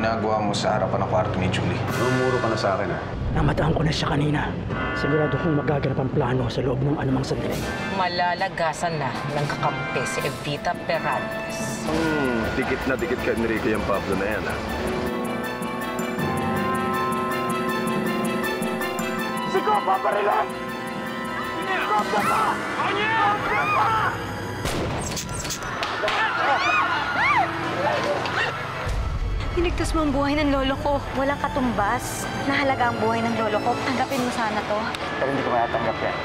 ginagawa mo sa harapan ng kwarto ni Julie? Mamuro ka na sa akin, ha? Namataan ko na siya kanina. Sigurado kong magaganap ang plano sa loob ng anumang sandali. Malalagasan na ng kakampi si Evita Peraltes. Hmm, dikit na dikit ka, Enrique, yung Pablo na yan, ha? Hinigtas mo ang buhay ng lolo ko. Walang katumbas. Nahalaga ang buhay ng lolo ko. Tanggapin mo sana to. Pero hindi ko matatanggap yan.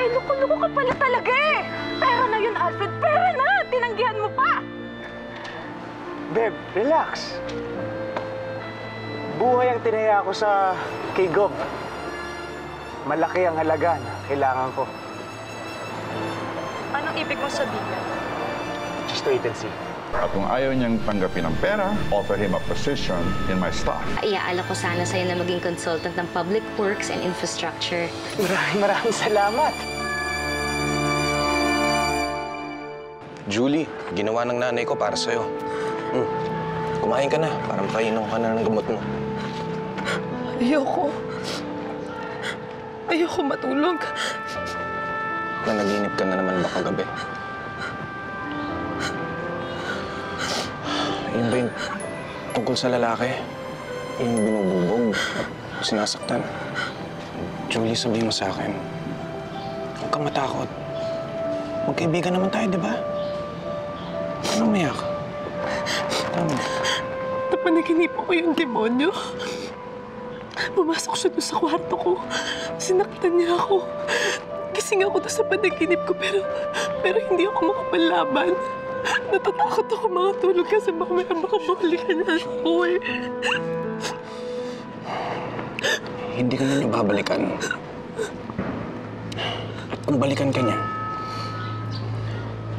Eh, loko-loko ka pala talaga eh! Pera na yun, Alfred! Pera na! Tinanggihan mo pa! Beb, relax. Buhay ang tinaya ko sa kay Gob. Malaki ang halaga na kailangan ko. Anong ibig mo sabihin? Just wait and see. At kung ayaw niyang tanggapin ang pera, offer him a position in my staff. Iaala ko sana sa'yo na maging consultant ng Public Works and Infrastructure. Maraming maraming salamat. Julie, ginawa ng nanay ko para sa'yo. Hmm. Kumain ka na, para makainom ka na ng gamot mo. Ayoko. Ayoko matulog. Nanaginip ka na naman ba kagabi? Yun ba yung tungkol sa lalaki? Yung binububog at sinasaktan? Julie, sabihin mo sa akin, huwag kang matakot. Magkaibigan naman tayo, di ba? Ano umiyak? Tama. Napanaginip ako yung demonyo. Pumasok siya doon sa kwarto ko. Sinaktan niya ako. Gising ako doon sa panaginip ko pero, pero hindi ako makapalaban. Natatakot ako mga tulog kasi baka may makabalikan na ako eh. Hindi ka na niya babalikan. At kung balikan ka niya,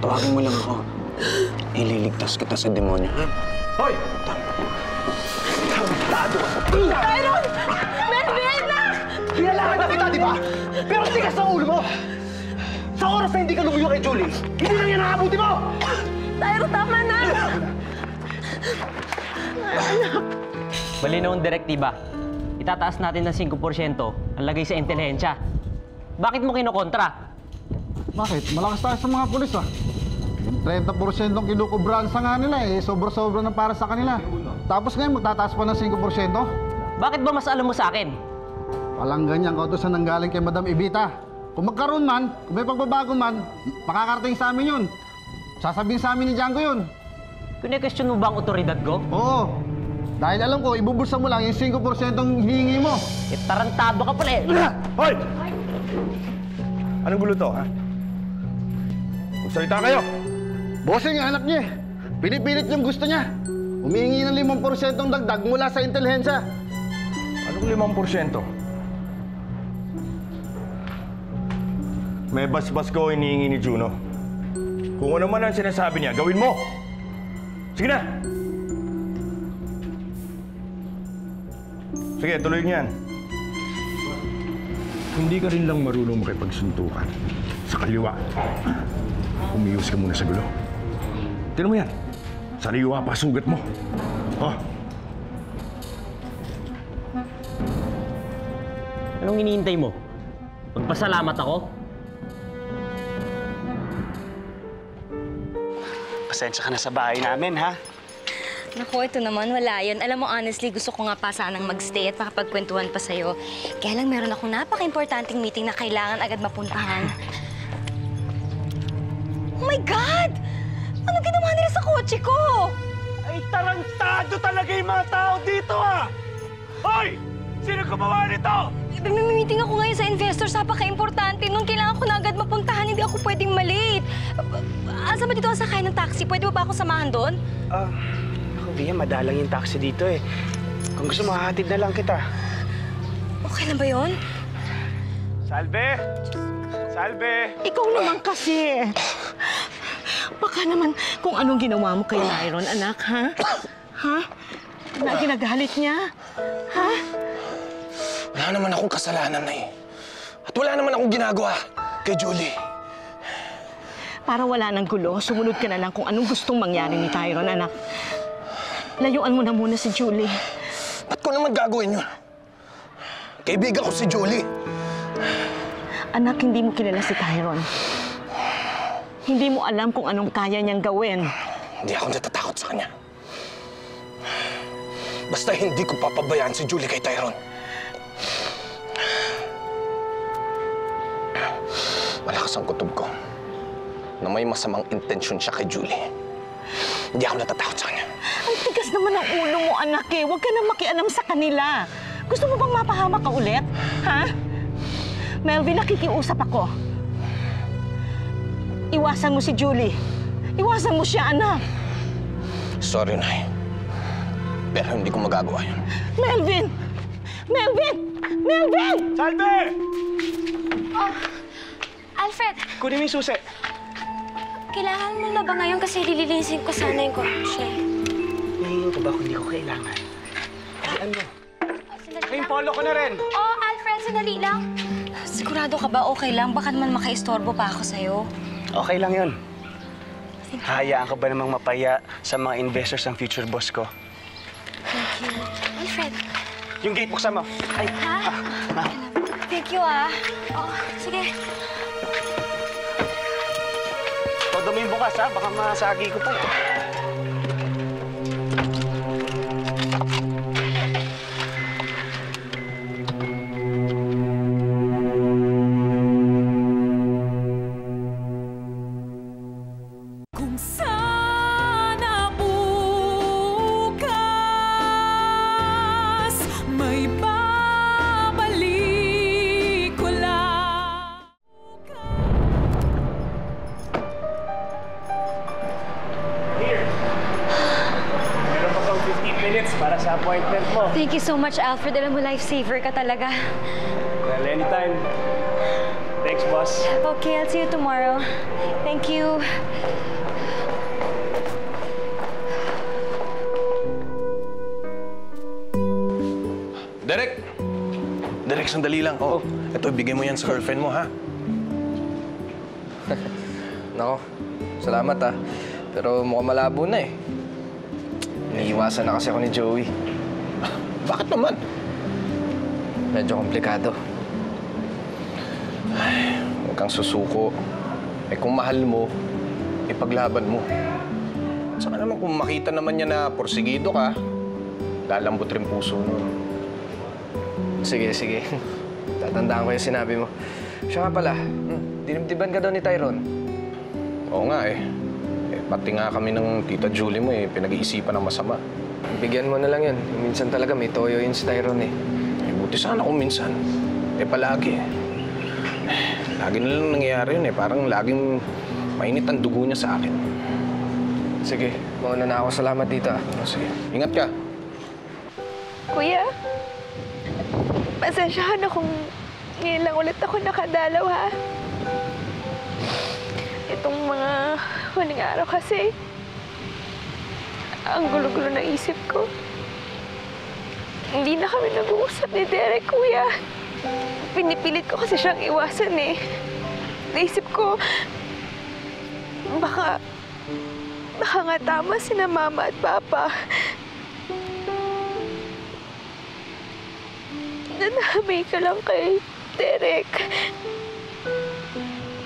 tawagin mo lang ako. Ililigtas kita sa demonyo, ha? Hoy! Tyron! Melvin na! Pinalaman na kita, di ba? Pero tigas ang ulo mo! Sa oras na hindi ka lumayo kay Julie, hindi lang yan nakabuti mo! Tyron, tama na! Malinaw ang direktiba. Itataas natin ng 5% ang lagay sa intelihensya. Bakit mo kinokontra? Bakit? Malakas tayo sa mga pulis ah. Yung 30% ng kinukubrahan sa nga nila eh, sobra-sobra na para sa kanila. Tapos ngayon magtataas pa ng 5%? Bakit ba mas alam mo sa akin? Walang ganyan kautosan ng galing kay Madam Ibita. Kung magkaroon man, kung may pagbabago man, makakarating sa amin yun. Sasabihin sa amin ni Django yun. Kine-question mo ba ang otoridad ko? Oo. Dahil alam ko, ibubulsa mo lang yung 5% ang hinihingi mo. Eh, tarantado ka pala eh. Hoy! Anong gulo to, ha? Magsalita kayo! Bossing, ang anak niya eh. Pinipilit yung gusto niya. Humihingi ng 5% ang dagdag mula sa intelihensya. Anong 5%? May basbas ko hinihingi ni Juno. Kung ano man ang sinasabi niya, gawin mo! Sige na! Sige, tuloy niyan. Hindi ka rin lang marunong makipagsuntukan. Sa kaliwa. Umiwas ka muna sa gulo. Tinan mo yan. Sariwa pa sugat mo. Oh, Anong hinihintay mo? Magpasalamat ako? Pasensya ka na sa bahay namin, ha? Naku, ito naman, wala yun. Alam mo, honestly, gusto ko nga pa sanang magstay at makapagkwentuhan pa sa'yo. Kaya lang meron akong napaka-importanting meeting na kailangan agad mapuntahan. Oh my God! Ano ginawa nila sa kotse ko? Ay, tarantado talaga yung mga tao dito, ha! Hoy! Sino gumawa nito? May meeting ako ngayon sa investors, napaka-importante. Nung kailangan ko na agad mapuntahan, hindi ako pwedeng malate. Asa ba dito ang sakay ng taxi? Pwede ba ba ako samahan doon? Ah, ako, Via, madalang yung taxi dito, eh. Kung gusto mo, hahatid na lang kita. Okay lang ba yun? Salve! Salve! Ikaw naman kasi. Baka naman kung anong ginawa mo kay Myron, anak, ha? Ha? Na ginagalit niya? Ha? Wala naman akong kasalanan na eh. At wala naman akong ginagawa kay Julie. Para wala ng gulo, sumunod ka na lang kung anong gustong mangyari ni Tyron, anak. layuan mo na muna si Julie. Ba't ko naman gagawin yun? Kaibigan ko si Julie. Anak, hindi mo kilala si Tyron. Hindi mo alam kung anong kaya niyang gawin. Hindi ako natatakot sa kanya. Basta hindi ko papabayaan si Julie kay Tyrone. Malakas ang kutob ko na may masamang intensyon siya kay Julie. Hindi ako natatakot sa kanya. Ang tigas naman ng ulo mo, anak eh. Huwag ka na makialam sa kanila. Gusto mo bang mapahama ka ulit? Ha? Melvin, nakikiusap ako. Iwasan mo si Julie. Iwasan mo siya, anak. Sorry, Nay. Pero hindi ko magagawa yun. Melvin! Melvin! Melvin! Salve! Oh, Alfred, Kunin mo yung susi. kailangan mo na ba ngayon kasi lilinisin ko sana yung kotse? Nahingo ko ba kung hindi ko kailangan? Ano? Sandali May lang. polo ko na rin. Oh, Alfred, sandali lang. Sigurado ka ba okay lang? Baka naman makaistorbo pa ako sa'yo. Okay lang yun. Hayaan ka ba namang mapaya sa mga investors ang future boss ko? Thank you. Alfred, Yung gate buksan mo. Ay, ha? Thank you, ah. Oh, sige. Yung bukas ha. Baka masagi ko pa. Para sa appointment mo. Thank you so much, Alfred. Alam mo, lifesaver ka talaga. Well, anytime. Thanks, boss. Okay, I'll see you tomorrow. Thank you. Derek! Derek, sandali lang. Oh, ito, ibigay mo yan sa girlfriend mo, ha? Nako, salamat ah. Pero mukhang malabo na eh. Iniiwasan na kasi ako ni Joey. Bakit naman? Medyo komplikado. Huwag kang susuko. Eh kung mahal mo, ipaglaban mo. Saka naman kung makita naman niya na porsigido ka, lalambot rin puso nun. Sige, sige. Tatandaan ko yung sinabi mo. Siya nga pala, hmm, dinibdiban ka daw ni Tyron. Oo nga eh. Pati nga kami ng tita Julie mo eh, pinag-iisipan ng masama. Bigyan mo na lang yun. Minsan talaga may toyo yun si Tyron eh. Eh, buti sana kung minsan. Eh, palagi eh. Lagi na lang nangyayari yun eh. Parang laging mainit ang dugo niya sa akin. Sige, mauna na ako. Salamat dito ah. Oh, sige. Ingat ka. Kuya, pasensyahan na kung ngayon lang ulit ako nakadalaw, ha? Itong mga huling araw kasi, ang gulo-gulo ng isip ko. Hindi na kami nag-uusap ni Derek, kuya. Pinipilit ko kasi siyang iwasan eh. Naisip ko, baka, baka nga tama sina mama at papa. Nanamay ka lang kay Derek.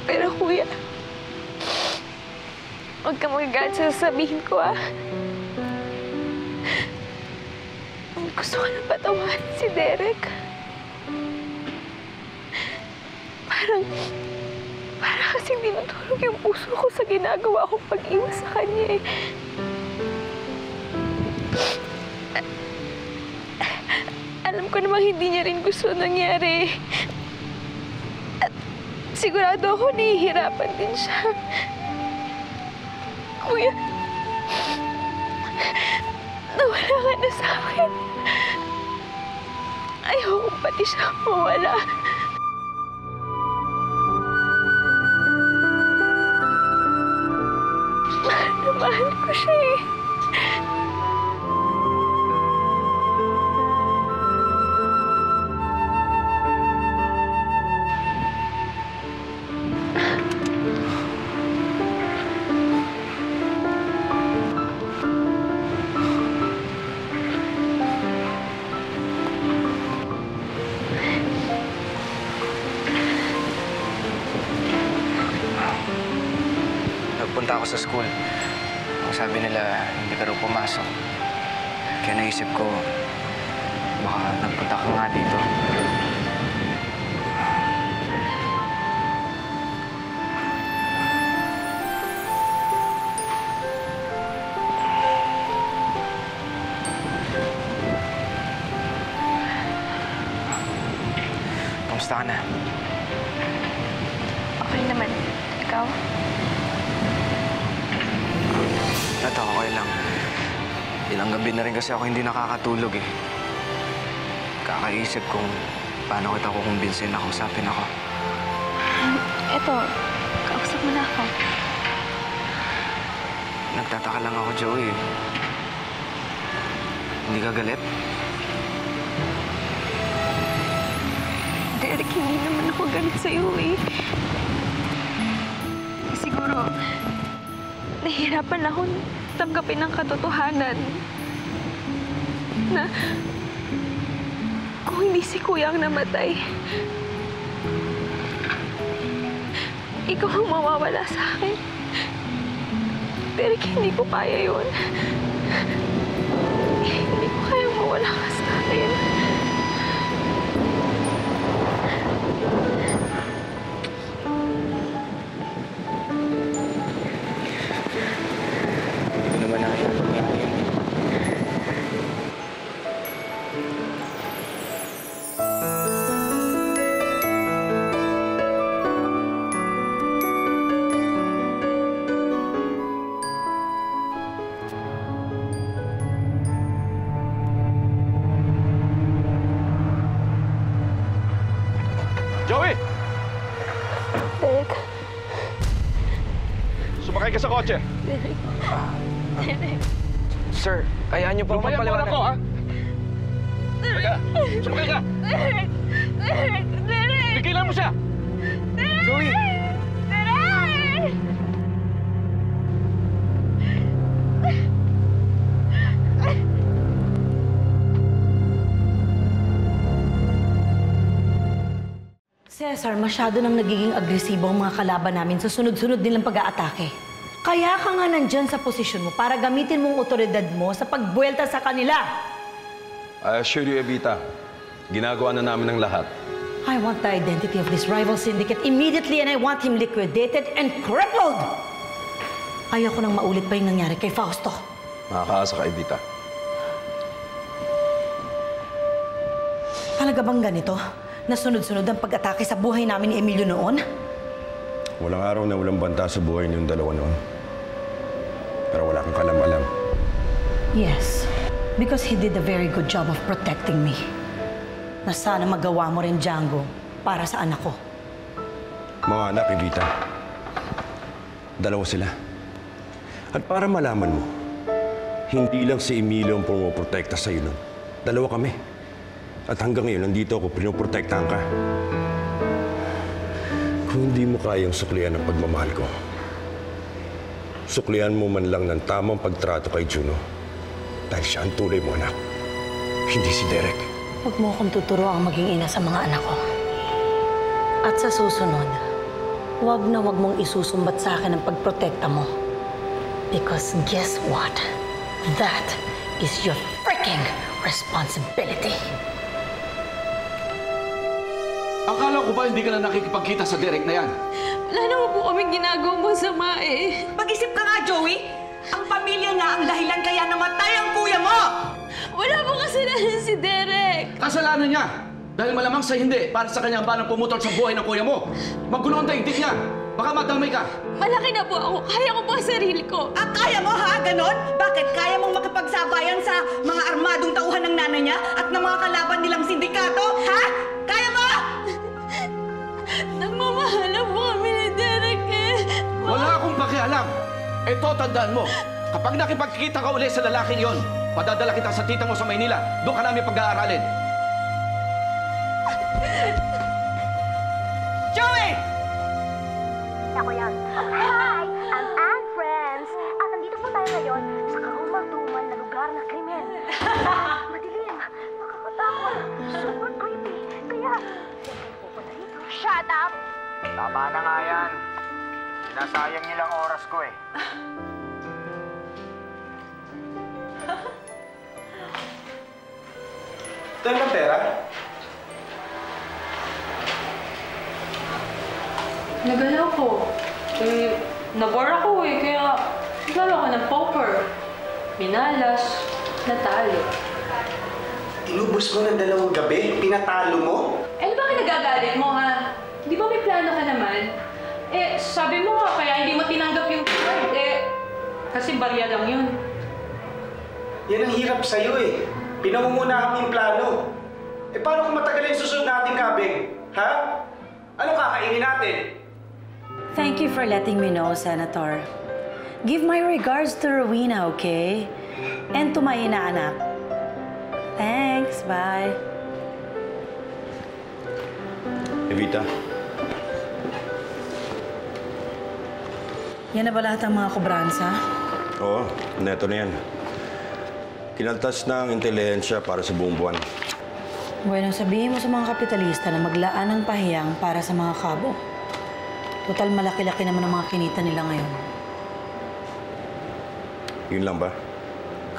Pero kuya, huwag ka magagalit sa sasabihin ko ah. Gusto ko na patawarin si Derek. Parang, para kasing dinutulog yung puso ko sa ginagawa kong pag-iwas sa kanya eh. Alam ko namang hindi niya rin gusto nangyari. At sigurado ako nahihirapan din siya. Kuya, nawala ka na sa akin. Ayoko pati siya mawala. Mahal na mahal ko siya eh. Kamusta ka na? Okay naman. Ikaw? Ito, okay lang. Ilang gabi na rin kasi ako hindi nakakatulog eh. Kakaisip kung paano kita kukumbinsin na kausapin ako. Eto, kausap mo na ako. Nagtataka lang ako, Joey. Hindi ka galit? Galit sa'yo eh. Siguro, nahihirapan akong tanggapin ang katotohanan na kung hindi si Kuya ang namatay, ikaw ang mawawala sa akin. Derek, hindi ko kaya yun. Hindi ko kaya mawala ka sa Derek! Derek! Tigilan mo siya! Joey! Derek! Cesar, masyado nang nagiging agresibo ang mga kalaban namin sa sunod-sunod nilang pag-aatake. Kaya ka nga nandyan sa posisyon mo para gamitin mong otoridad mo sa pagbuelta sa kanila. I assure you, Evita, ginagawa na namin ang lahat. I want the identity of this rival syndicate immediately and I want him liquidated and crippled! Ayoko nang maulit pa yung nangyari kay Fausto. Makakaasa ka, Evita. Talaga bang ganito? Na sunod-sunod ang pag-atake sa buhay namin ni Emilio noon? Walang araw na walang banta sa buhay niyong dalawa noon. Pero wala kang kalam-alam. Yes, because he did a very good job of protecting me. Na sana magawa mo rin, Django, para sa anak ko. Mga anak, Evita. Dalawa sila. At para malaman mo, hindi lang si Emilio ang pumoprotekta sa'yo nun. Dalawa kami. At hanggang ngayon, nandito ako, pinoprotektahan ka. Kung hindi mo kayang suklian ang pagmamahal ko, suklian mo man lang ng tamang pagtrato kay Juno. Dahil siya ang tunay mo, anak. Hindi si Derek. Huwag mo akong tuturo ang maging ina sa mga anak ko. At sa susunod, huwag na huwag mong isusumbat sa akin ang pagprotekta mo. Because guess what? That is your freaking responsibility. Akala ko ba hindi ka na nakikipagkita sa Derek na yan? Wala naman po kaming ginagawang masama eh. Mag-isip ka nga, Joey! Ang pamilya nga ang dahilan kaya namatay ang kuya mo! Wala po kasalanan si Derek. Kasalanan niya! Dahil malamang sa hindi, para sa kanyang banang pumutol sa buhay ng kuya mo. Magulo ang daigdig niya. Baka madamay ka. Malaki na po ako. Kaya ko po ang sarili ko. Ah, kaya mo ha? Ganon? Bakit? Kaya mong makipagsabayan sa mga armadong tauhan ng nanay niya at ng mga kalaban nilang sindikato? Ha? Kaya mo? Nagmamahalan po kami ni Derek eh. Wala akong pakialam. Ito, tandaan mo. Kapag nakipagkita ka uli sa lalaking yon, padadala kita sa tita mo sa Maynila. Doon ka namin pag-aaralin. Joey! Ako yan. Hi! I'm Anne Friends. At nandito po tayo ngayon sa karumal-dumal na lugar na krimen. Madilim, nakakatakot, super creepy. Kaya, huwag kayong pupunta rito. Shut up! Tama na nga yan. Sinasayang niyo lang oras ko eh. Ito yung pera? Nagalaw ko. Eh, nabore ako eh, kaya naglaro ako ng poker. Minalas, natalo. Inubos mo ng dalawang gabi? Pinatalo mo? Eh, ano ba nagagalit mo, ha? Di ba may plano ka naman? Eh, sabi mo nga, kaya hindi mo tinanggap yung card, eh, kasi barya lang yun. Yan ang hirap sa'yo eh. Pinamumuna kami yung plano. Eh paano kung matagal yung susunod nating kabing? Ha? Ano kakainin natin? Thank you for letting me know, Senator. Give my regards to Rowena, okay? And to my inaanak. Thanks, bye. Evita, Yan na ba lahat ang mga kubransa? oo, neto na yan. Kinaltas na ang intelihensya para sa buong buwan. Bueno, sabihin mo sa mga kapitalista na maglaan ng pahiyang para sa mga kabo. Total malaki-laki naman ang mga kinita nila ngayon. Yun lang ba?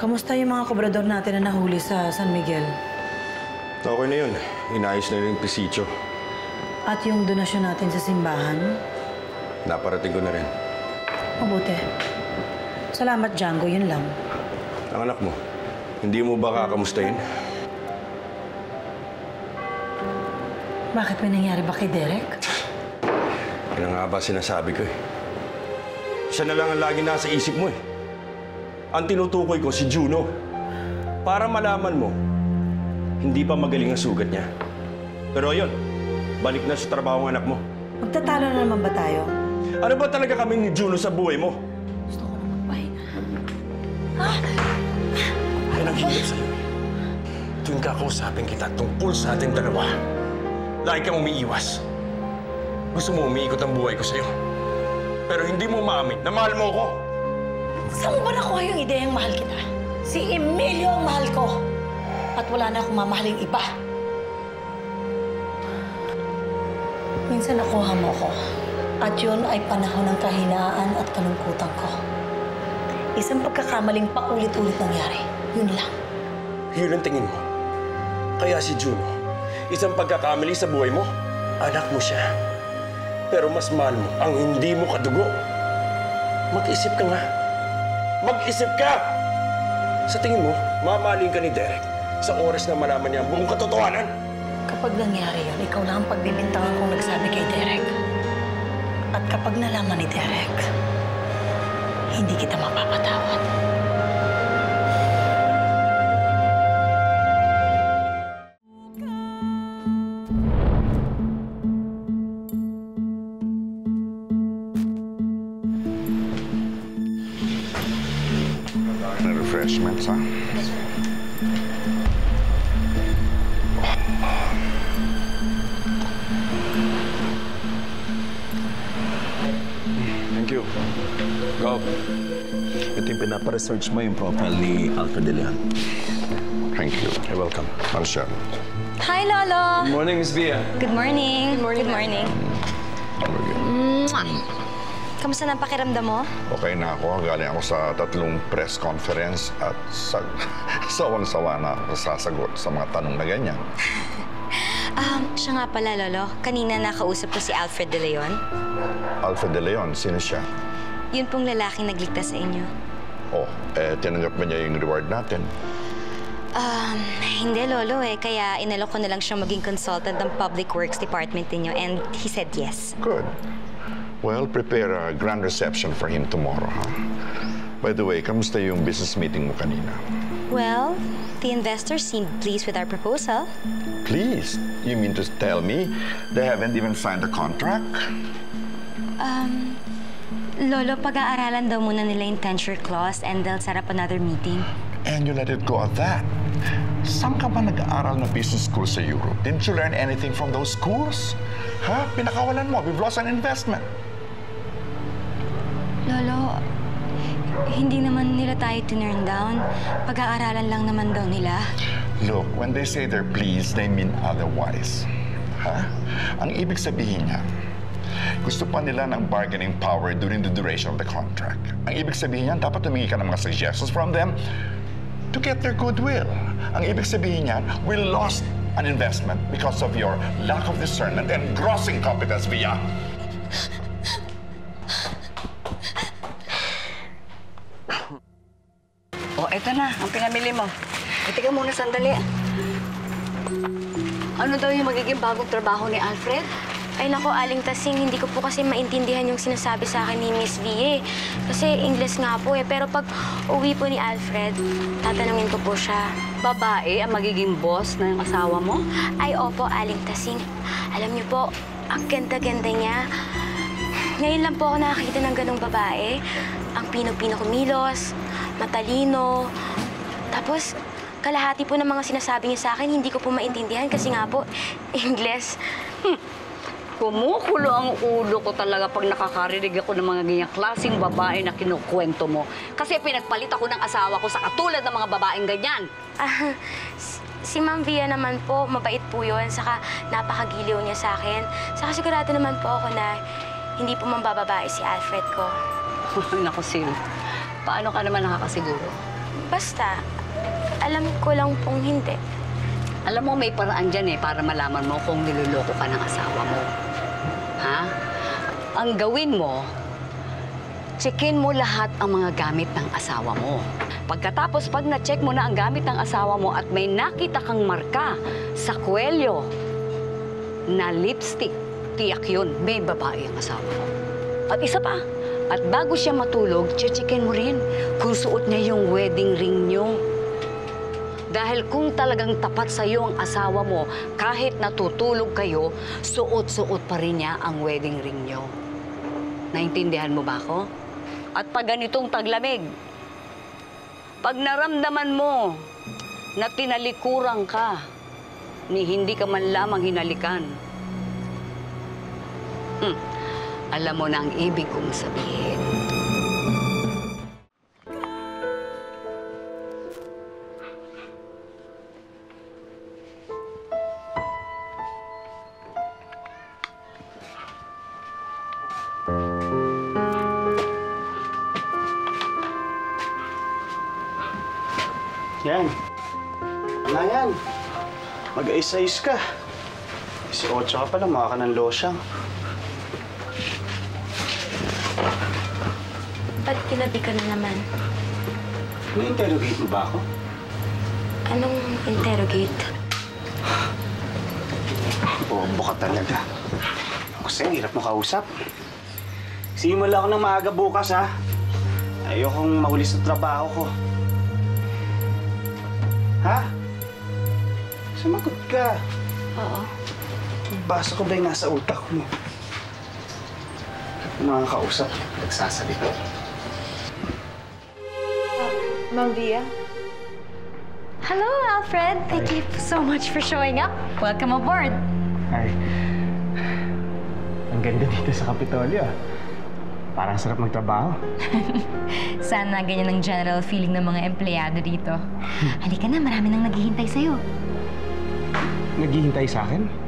Kamusta yung mga kobrador natin na nahuli sa San Miguel? Okay na yun. Inayos na rin yung pisityo. At yung donasyon natin sa simbahan? Naparating ko na rin. Mabuti. Salamat, Django. Yun lang. Ang anak mo, hindi mo ba kakamustahin? Bakit may nangyari ba kay Derek? Yan nga ba sinasabi ko eh. Siya na lang ang lagi nasa isip mo eh. Ang tinutukoy ko si Juno. Para malaman mo, hindi pa magaling ang sugat niya. Pero ayun, balik na sa trabaho ng anak mo. Magtatalo na naman ba tayo? Ano ba talaga kami ni Juno sa buhay mo? Hirap sa'yo. Tuwing kakausapin kita tungkol sa ating dalawa, lagi kang umiiwas. Gusto mo umiikot ang buhay ko sa'yo. Pero hindi mo maamin na mahal mo ako. Saan mo ba nakuha yung ideyang mahal kita? Si Emilio ang mahal ko. At wala na akong mamahaling iba. Minsan nakuha mo ko. At yun ay panahon ng kahinaan at kalungkutan ko. Isang pagkakamaling paulit-ulit nangyari. Yun lang. Yun ang tingin mo. Kaya si Juno, isang pagkakamali sa buhay mo, anak mo siya. Pero mas mahal mo ang hindi mo kadugo. Mag-isip ka nga. Mag-isip ka! Sa tingin mo, mamahalin ka ni Derek sa oras na malaman niya ang buong katotohanan. Kapag nangyari yun, ikaw lang ang pagbibintangan kong nagsabi kay Derek. At kapag nalaman ni Derek, hindi kita mapapatawad. Go. Ito yung pinapa-research mo yung profile ni Alfred De Leon. Thank you. You're welcome. Marshall. Hi, Lolo! Good morning, Miss Via. Good morning. Good morning. Good morning. Mwah! Kamusta na ang pakiramdam mo? Okay na ako. Galing ako sa tatlong press conference at sa sawang-sawa na ako sasagot sa mga tanong na ganyan. Um, siya nga pala, Lolo. Kanina nakausap ko si Alfred De Leon. Alfred De Leon, sino siya? Yun pong lalaking nagligtas sa inyo. Oh, eh, tinanggap ba niya yung reward natin? Um, hindi, Lolo eh. Kaya inalok ko na lang siyang maging consultant ng Public Works Department ninyo and he said yes. Good. Well, prepare a grand reception for him tomorrow, huh? By the way, kamusta yung business meeting mo kanina? Well, the investors seemed pleased with our proposal. Please, you mean to tell me they haven't even signed a contract? Um, Lolo, pag-aaralan daw muna nila yung tenure clause and they'll set up another meeting. And you let it go at that. Saan ka ba nag-aaral na business school sa Europe? Didn't you learn anything from those schools? Ha? Pinakawalan mo. We've lost an investment. Lolo, hindi naman nila tayo tinurn down. Pag-aaralan lang naman daw nila. Look, when they say they're pleased, they mean otherwise. Ha? Ang ibig sabihin niya, Gusto pa nila ng bargaining power during the duration of the contract. Ang ibig sabihin niyan, dapat humingi ka ng mga suggestions from them to get their goodwill. Ang ibig sabihin niyan, we lost an investment because of your lack of discernment and gross incompetence, Via. O, eto na, ang pinamili mo. E, muna sandali. Ano daw yung magiging bagong trabaho ni Alfred? Ay nako, Aling Tasing, hindi ko po kasi maintindihan yung sinasabi sa akin ni Miss V eh. Kasi English nga po eh. Pero pag uwi po ni Alfred, tatanungin ko po siya. Babae ang magiging boss ng asawa mo? Ay, opo, Aling Tasing. Alam niyo po, ang ganda-ganda niya. Ngayon lang po ako nakakita ng ganong babae. Ang pino-pino kumilos, matalino. Tapos, kalahati po ng mga sinasabi niya sa akin, hindi ko po maintindihan kasi nga po, English. Hmm. Kumukulo ang ulo ko talaga pag nakakarinig ako ng mga ganyang klaseng babae na kinukwento mo. Kasi pinagpalit ako ng asawa ko sa katulad ng mga babaeng ganyan. Ah, si- Ma'am Via naman po, mabait po yun. Saka napakagiliw niya sa akin. Saka sigurado naman po ako na hindi po mambababae si Alfred ko. Naku, Sil. Paano ka naman nakakasiguro? Basta, alam ko lang pong hindi. Alam mo, may paraan dyan eh para malaman mo kung niloloko ka ng asawa mo. Ha? Ang gawin mo, checkin mo lahat ang mga gamit ng asawa mo. Pagkatapos, pag na-check mo na ang gamit ng asawa mo at may nakita kang marka sa kwelyo na lipstick, tiyak yun, may babae ang asawa mo. At isa pa, at bago siya matulog, checkin mo rin kung suot niya yung wedding ring niyo. Dahil kung talagang tapat sa iyo ang asawa mo, kahit natutulog kayo, suot-suot pa rin niya ang wedding ring niyo. Naintindihan mo ba ako? At pag ganitong taglamig, pag naramdaman mo na tinalikuran ka, ni hindi ka man lamang hinalikan, hmm, alam mo na ang ibig kong sabihin. Mag-ayos-ayos ka. Si Ocho ka pala, mukha ka ng losyang. Ba't kinabi ka na naman? Na-interrogate mo ba ako? Anong interrogate? Bobo ka talaga. Kasi hirap mo kausap. Simula ako ng maaga bukas, ha? Ayokong mahuli sa trabaho ko. Ha? Sumagot ka. Oo. Basa ko ba yung nasa utak mo? Yung mga kausap, nagsasalita. Ma'am Via? Hello, Alfred. Thank you so much for showing up. Welcome aboard. Ay, ang ganda dito sa Kapitolyo, ah. Parang sarap magtrabaho. Sana ganyan ang general feeling ng mga empleyado dito. Halika na, marami nang naghihintay sa'yo. Naghihintay sa akin?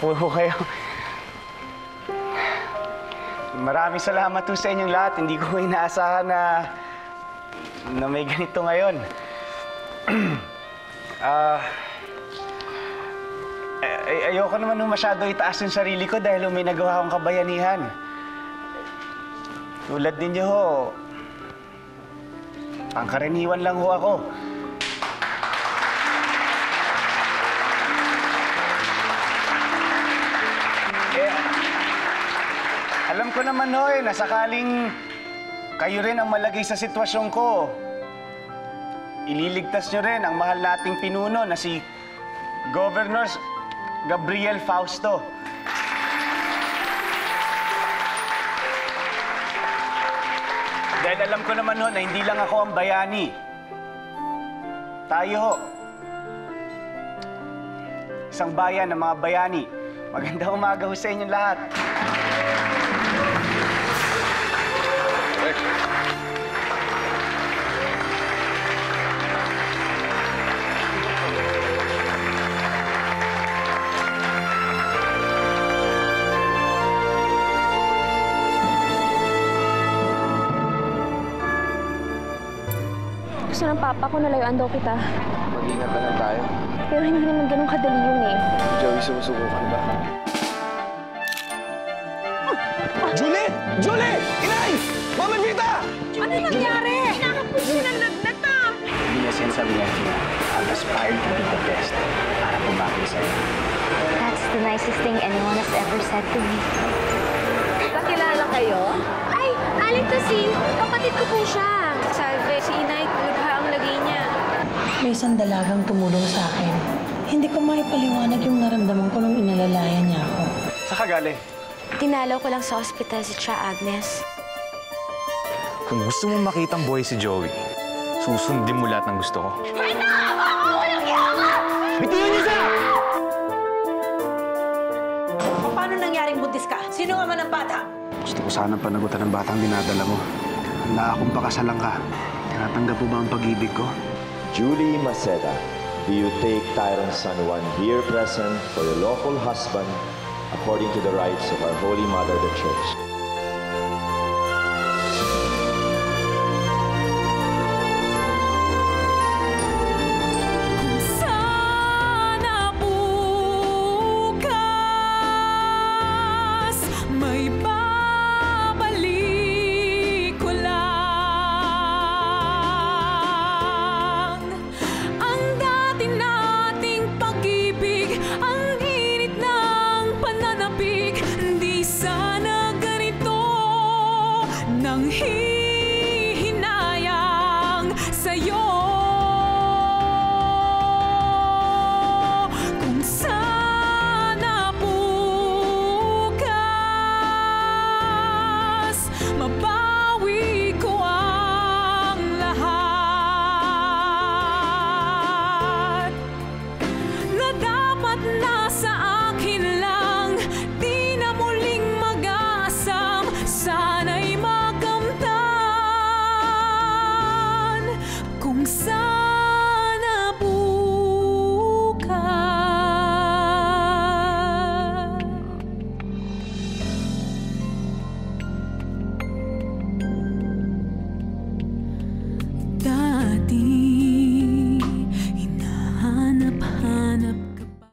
Ho kayo. Maraming salamat po sa inyong lahat. Hindi ko inaasahan na na may ganito ngayon. Ah... ay- ay- ayoko naman nung masyado itaas yung sarili ko dahil may nagawa akong kabayanihan. Tulad ninyo ho, pangkaraniwan lang ho ako. Alam ko naman ho eh, na sakaling kayo rin ang malagay sa sitwasyon ko. Ililigtas nyo rin ang mahal nating pinuno na si Governor Gabriel Fausto. Dahil alam ko naman ho na hindi lang ako ang bayani. Tayo. Isang bayan ng mga bayani. Maganda umaga ho sa inyong lahat. Gusto ng papa ko nalayuan daw kita. Mag-ingat na lang tayo. Pero hindi naman ganun kadali yun eh. Joey, sumusubukan ba? Julie! Julie! Inay! Mama Vita! Ano nangyari? Nakapos sinalagnat na. Hindi niya sinasabi niya, I'm aspired to be the best para pumaki sa'yo. That's the nicest thing anyone has ever said to me. Kakilala kayo? Ay, Aling Tasing, kapatid ko po siya. May isang dalagang tumulong sa akin. Hindi ko maipaliwanag yung naramdaman ko nung inalalayan niya ako. Sa galing? Dinalaw ko lang sa ospital si Tia Agnes. Kung gusto mong makitang buhay si Joey, susundin mo lahat ng gusto ko. May nakakawa ako! Walang yaman! Bitiwan niyo siya! Paano nangyaring buntis ka? Sino nga man ang bata? Gusto ko sanang panagutan ng batang dinadala mo. Handa akong pakasalan ka. Tinatanggap mo ba ang pag-ibig ko? Julie Maceda, do you take Tyron's son one beer present for your lawful husband according to the rites of our Holy Mother, the Church? nang hihinayang sa'yo.